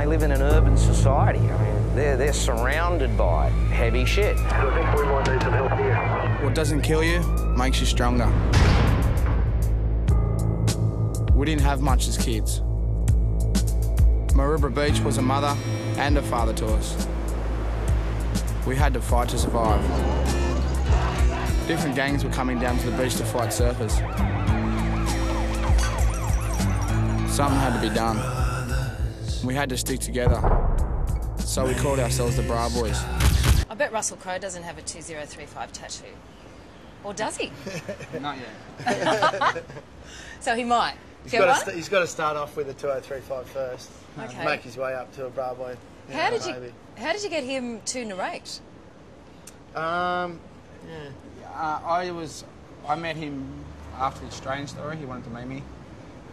they live in an urban society. I mean, they're, they're surrounded by heavy shit. I think we might need some help here. What doesn't kill you makes you stronger. We didn't have much as kids. Maroubra Beach was a mother and a father to us. We had to fight to survive. Different gangs were coming down to the beach to fight surfers. Something had to be done. We had to stick together. So we called ourselves the Bra Boys. I bet Russell Crowe doesn't have a 2035 tattoo. Or does he? Not yet. So he might. He's Get got, to st- he's got to start off with a 2035 first. Okay. Make his way up to a Bravo. How did you. How did you get him to narrate? Um, Uh, I was, I met him after the Strange story. He wanted to meet me,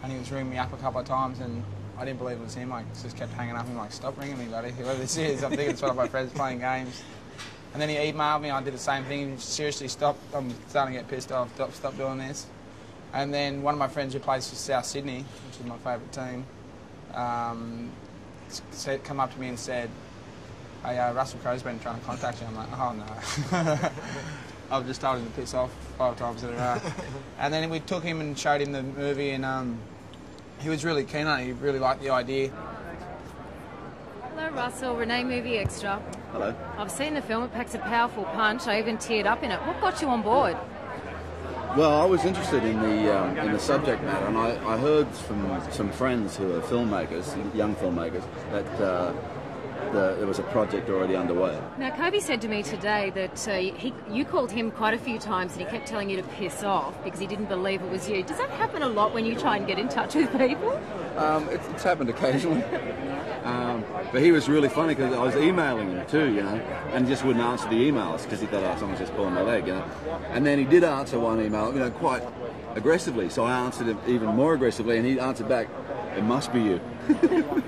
and he was ringing me up a couple of times, and I didn't believe it was him. I just kept hanging up. I'm like, stop ringing me, buddy. Whoever this is, I'm thinking it's one of my friends playing games. And then he emailed me. I did the same thing. He seriously, stop. I'm starting to get pissed off. Stop, stop doing this. And then one of my friends who plays for South Sydney, which is my favourite team, um, said, come up to me and said, hey, uh, Russell Crowe's been trying to contact you. I'm like, oh no. I've just told him to piss off five times in a row. and then we took him and showed him the movie, and um, he was really keen on it. He really liked the idea. Hello, Russell. Renee Movie Extra. Hello. I've seen the film. It packs a powerful punch. I even teared up in it. What got you on board? Well, I was interested in the um, in the subject matter, and I, I heard from some friends who are filmmakers, young filmmakers, that uh, the, there was a project already underway. Now, Kobe said to me today that uh, he, you called him quite a few times and he kept telling you to piss off because he didn't believe it was you. Does that happen a lot when you try and get in touch with people? Um, it's, it's happened occasionally, um, but he was really funny because I was emailing him too, you know, and he just wouldn't answer the emails because he thought, oh, someone's just pulling my leg, you know. And then he did answer one email, you know, quite aggressively. So I answered him even more aggressively, and he answered back, "It must be you."